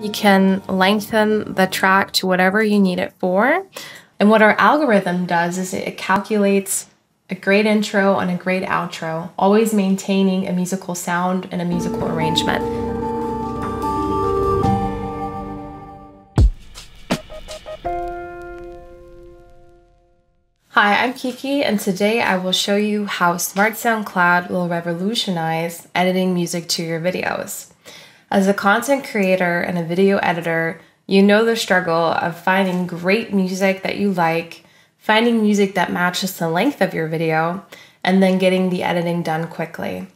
You can lengthen the track to whatever you need it for. And what our algorithm does is it calculates a great intro and a great outro, always maintaining a musical sound and a musical arrangement. Hi, I'm Kiki, and today I will show you how Smartsound Cloud will revolutionize editing music to your videos. As a content creator and a video editor, you know the struggle of finding great music that you like, finding music that matches the length of your video, and then getting the editing done quickly.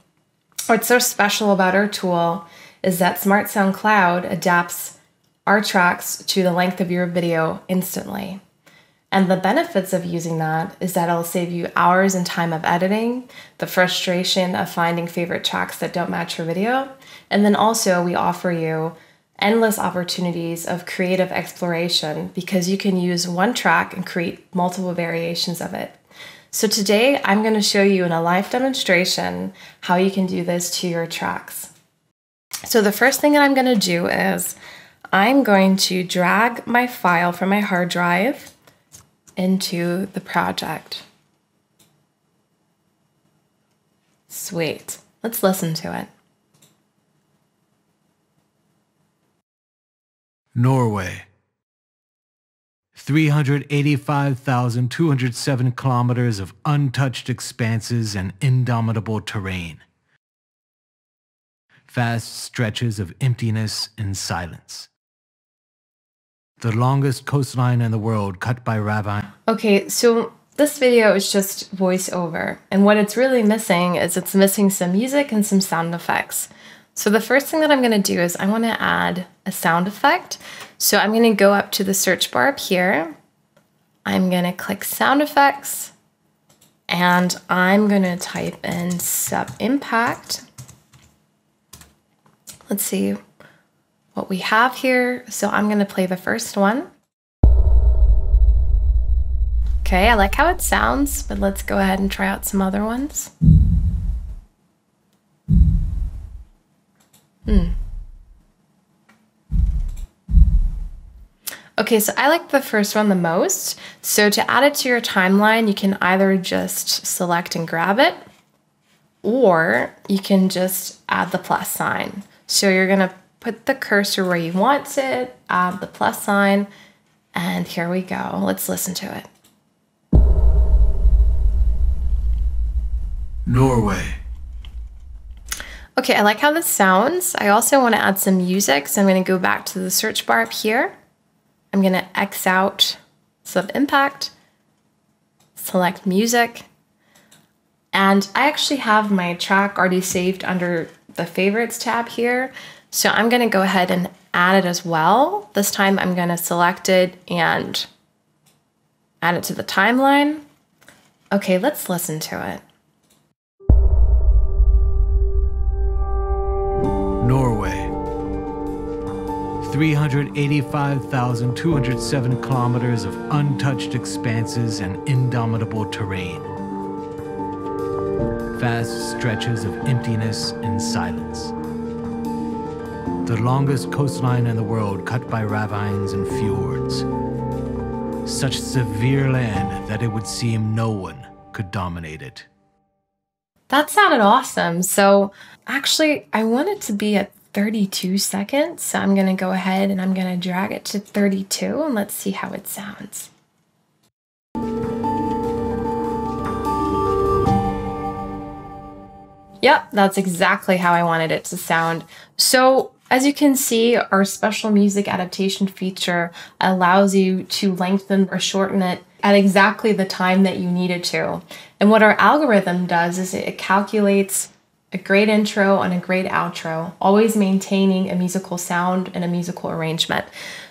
What's so special about our tool is that Smartsound Cloud adapts our tracks to the length of your video instantly. And the benefits of using that is that it'll save you hours and time of editing, the frustration of finding favorite tracks that don't match your video, and then also we offer you endless opportunities of creative exploration because you can use one track and create multiple variations of it. So today I'm going to show you in a live demonstration how you can do this to your tracks. So the first thing that I'm going to do is I'm going to drag my file from my hard drive into the project. Sweet. Let's listen to it. Norway. 385,207 kilometers of untouched expanses and indomitable terrain. Vast stretches of emptiness and silence the longest coastline in the world cut by ravine. Okay, so this video is just voiceover, and what it's really missing is it's missing some music and some sound effects. So the first thing that I'm going to do is I want to add a sound effect. So I'm going to go up to the search bar up here. I'm going to click sound effects and I'm going to type in sub impact. Let's see what we have here. So I'm going to play the first one. Okay, I like how it sounds, but let's go ahead and try out some other ones. Hmm. Okay, so I like the first one the most. So to add it to your timeline, you can either just select and grab it, or you can just add the plus sign. So you're gonna put the cursor where you want it, add the plus sign, and here we go. Let's listen to it. Norway. Okay, I like how this sounds. I also want to add some music, so I'm going to go back to the search bar up here. I'm going to X out sub impact, select music, and I actually have my track already saved under the favorites tab here. So I'm going to go ahead and add it as well. This time I'm going to select it and add it to the timeline. Okay, let's listen to it. Norway. 385,207 kilometers of untouched expanses and indomitable terrain. Vast stretches of emptiness and silence the longest coastline in the world cut by ravines and fjords. Such severe land that it would seem no one could dominate it. That sounded awesome. So, actually, I want it to be at 32 seconds. So, I'm going to go ahead and I'm going to drag it to 32 and let's see how it sounds. Yep, that's exactly how I wanted it to sound. So as you can see, our special music adaptation feature allows you to lengthen or shorten it at exactly the time that you need it to. And what our algorithm does is it calculates a great intro and a great outro, always maintaining a musical sound and a musical arrangement.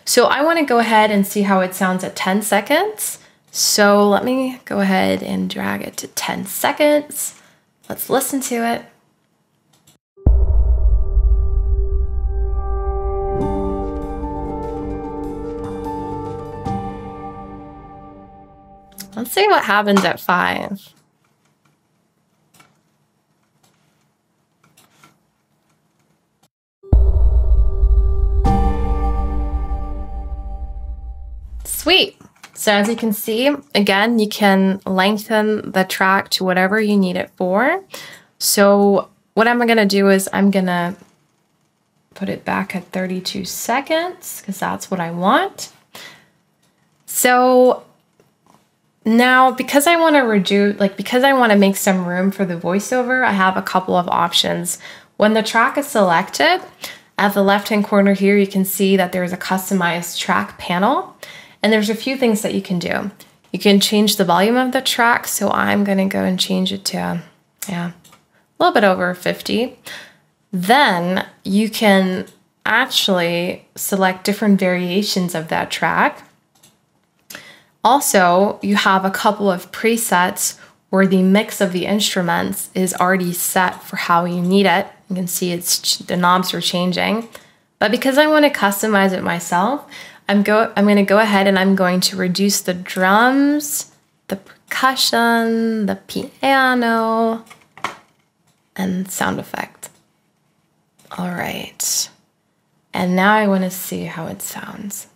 So I want to go ahead and see how it sounds at 10 seconds. So let me go ahead and drag it to 10 seconds. Let's listen to it. Let's see what happens at five. Sweet. So as you can see, again, you can lengthen the track to whatever you need it for. So what I'm gonna do is I'm gonna put it back at 32 seconds because that's what I want. So now because I wanna reduce, like because I wanna make some room for the voiceover, I have a couple of options. When the track is selected, at the left-hand corner here, you can see that there's a customized track panel. And there's a few things that you can do. You can change the volume of the track. So I'm going to go and change it to, yeah, a little bit over 50. Then you can actually select different variations of that track. Also, you have a couple of presets where the mix of the instruments is already set for how you need it. You can see it's the knobs are changing. But because I want to customize it myself, I'm go I'm going to go ahead and I'm going to reduce the drums, the percussion, the piano, and sound effect. All right. And now I want to see how it sounds.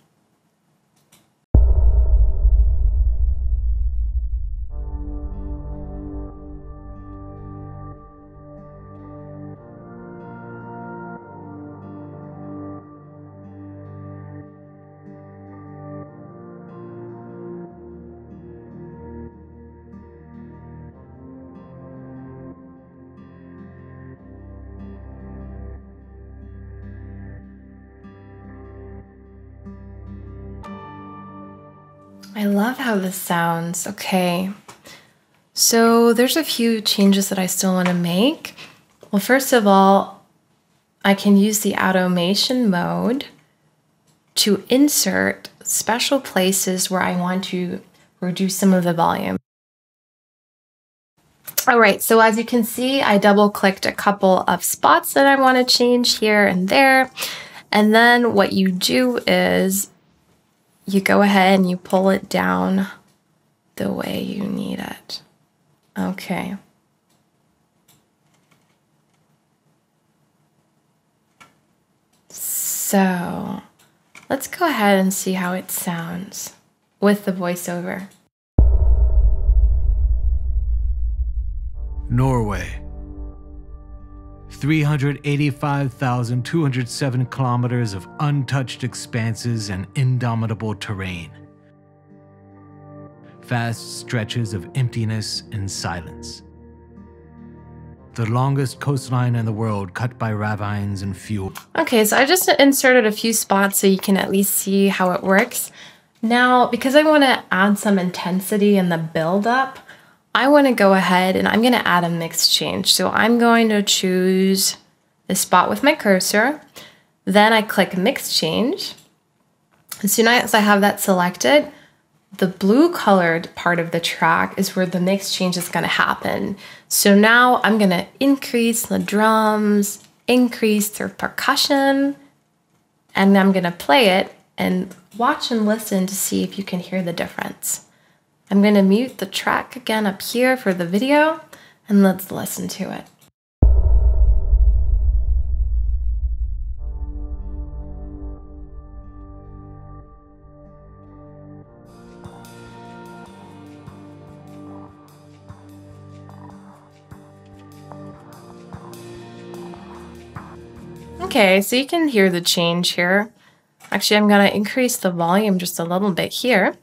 I love how this sounds. Okay. So there's a few changes that I still want to make. Well, first of all, I can use the automation mode to insert special places where I want to reduce some of the volume. All right, so as you can see, I double clicked a couple of spots that I want to change here and there. And then what you do is you go ahead and you pull it down the way you need it. Okay. So let's go ahead and see how it sounds with the voiceover. Norway. 385,207 kilometers of untouched expanses and indomitable terrain. Vast stretches of emptiness and silence. The longest coastline in the world cut by ravines and fjords. Okay, so I just inserted a few spots so you can at least see how it works. Now, because I want to add some intensity in the build up, I want to go ahead and I'm going to add a mix change. So I'm going to choose the spot with my cursor. Then I click mix change. As soon as I have that selected, the blue colored part of the track is where the mix change is going to happen. So now I'm going to increase the drums, increase the percussion, and I'm going to play it and watch and listen to see if you can hear the difference. I'm going to mute the track again up here for the video and let's listen to it. Okay, so you can hear the change here. Actually, I'm going to increase the volume just a little bit here.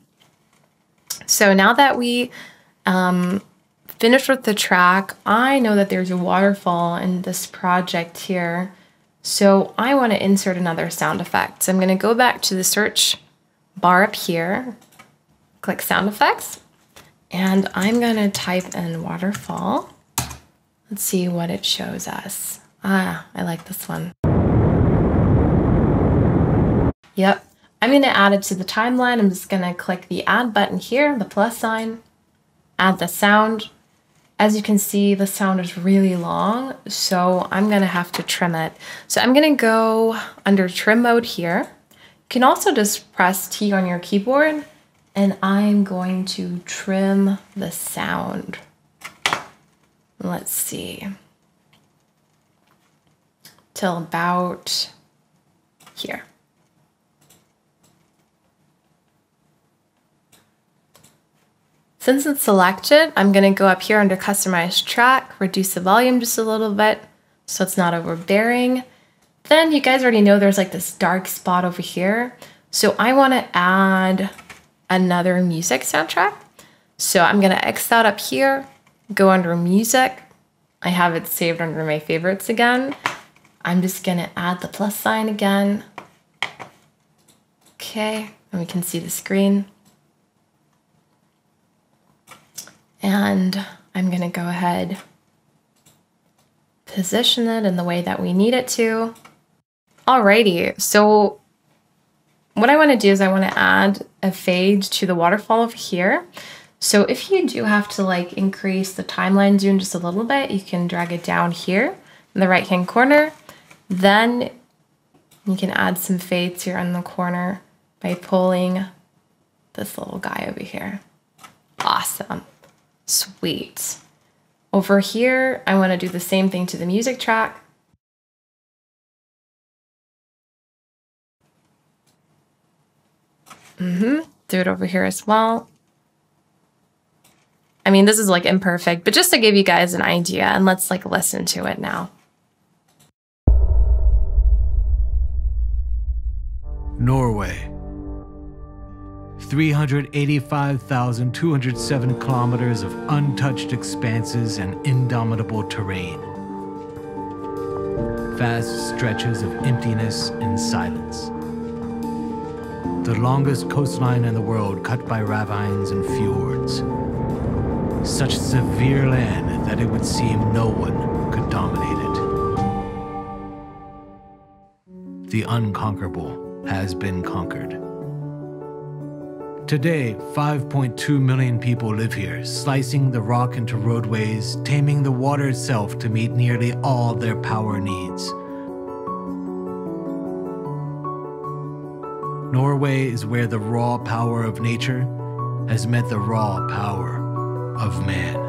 So now that we um, finished with the track, I know that there's a waterfall in this project here. So I want to insert another sound effect. So I'm going to go back to the search bar up here, click sound effects, and I'm going to type in waterfall. Let's see what it shows us. Ah, I like this one. Yep, I'm going to add it to the timeline. I'm just going to click the add button here, the plus sign, add the sound. As you can see, the sound is really long, so I'm going to have to trim it. So I'm going to go under trim mode here. You can also just press T on your keyboard, and I'm going to trim the sound. Let's see. Till about here. Since it's selected, I'm to go up here under Customize Track, reduce the volume just a little bit so it's not overbearing. Then you guys already know there's like this dark spot over here. So I want to add another music soundtrack. So I'm to X that up here, go under Music. I have it saved under my favorites again. I'm just to add the plus sign again. Okay, and we can see the screen. And I'm gonna go ahead, position it in the way that we need it to. Alrighty, so what I wanna do is I wanna add a fade to the waterfall over here. So if you do have to like increase the timeline zoom just a little bit, you can drag it down here in the right hand corner. Then you can add some fades here in the corner by pulling this little guy over here. Awesome. Sweet. Over here, I want to do the same thing to the music track. Mm-hmm. Do it over here as well. I mean, this is like imperfect, but just to give you guys an idea, and let's like listen to it now. Norway. 385,207 kilometers of untouched expanses and indomitable terrain. Vast stretches of emptiness and silence. The longest coastline in the world cut by ravines and fjords. Such severe land that it would seem no one could dominate it. The unconquerable has been conquered. Today, 5.2 million people live here, slicing the rock into roadways, taming the water itself to meet nearly all their power needs. Norway is where the raw power of nature has met the raw power of man.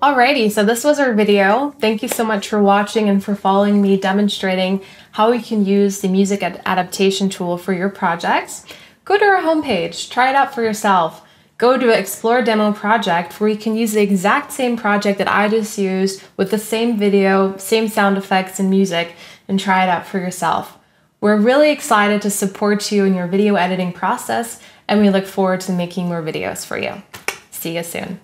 Alrighty, so this was our video. Thank you so much for watching and for following me demonstrating how we can use the music ad adaptation tool for your projects. Go to our homepage, try it out for yourself. Go to Explore Demo Project where you can use the exact same project that I just used with the same video, same sound effects and music and try it out for yourself. We're really excited to support you in your video editing process and we look forward to making more videos for you. See you soon.